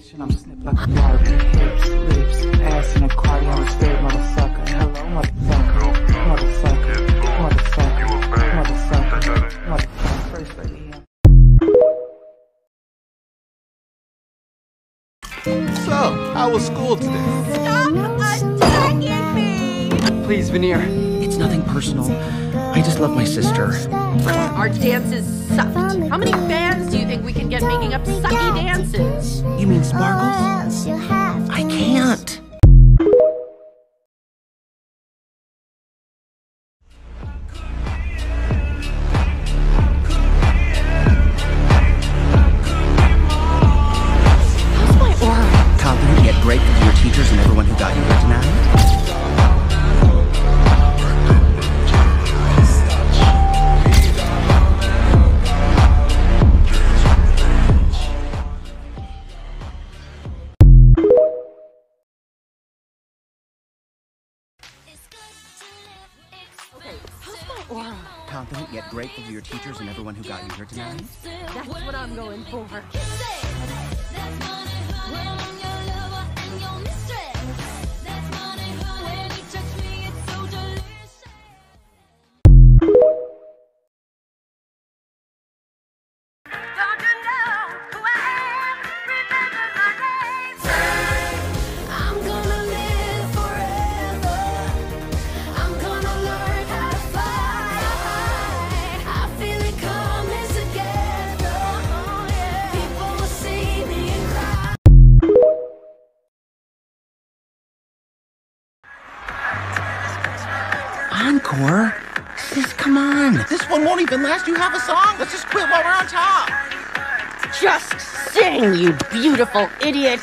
station, I'm snip like a Barbie. Hips, lips, ass in a cardi, I'm a straight motherfucker. Hello, motherfucker. Motherfucker. Motherfucker. Motherfucker. Motherfucker. First lady. yeah. So, how was school today? Stop attacking me! Please, Veneer. It's nothing personal. I just love my sister. Our dances sucked. How many fans do you think we can get making up sucky dances? You mean Sparkles? Okay, how's my aura? Confident yet grateful to your teachers and everyone who got you here tonight. That's what I'm going for. Encore? Sis, come on. This one won't even last you have a song. Let's just quit while we're on top. Just sing, you beautiful idiot!